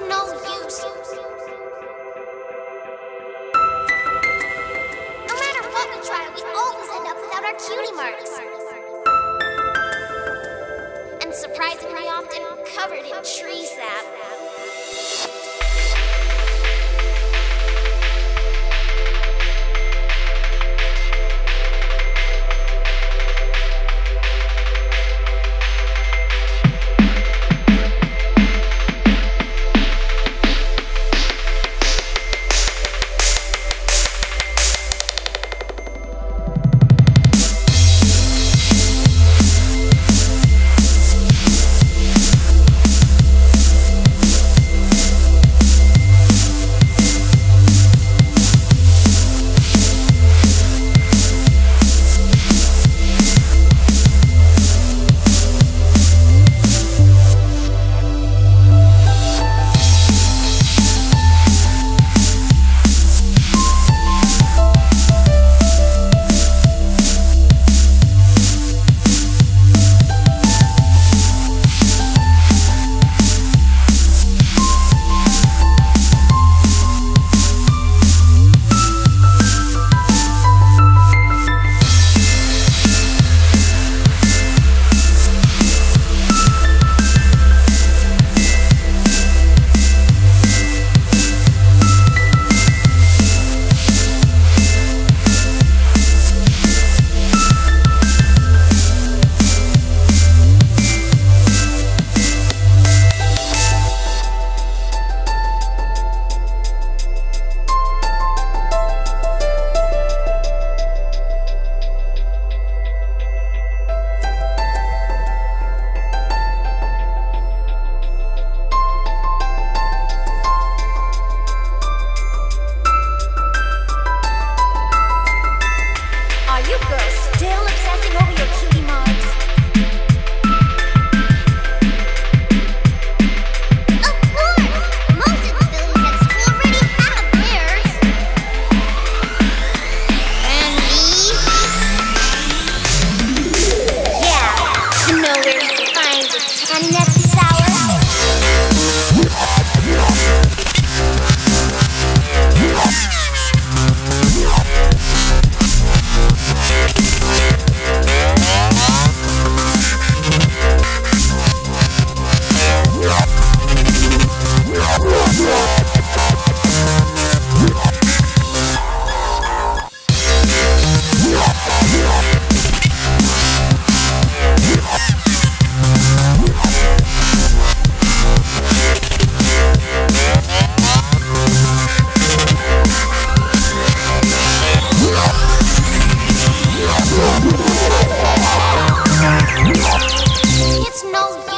no use. No matter what we try, we always end up without our cutie marks. And surprisingly often, covered in tree sap. It's no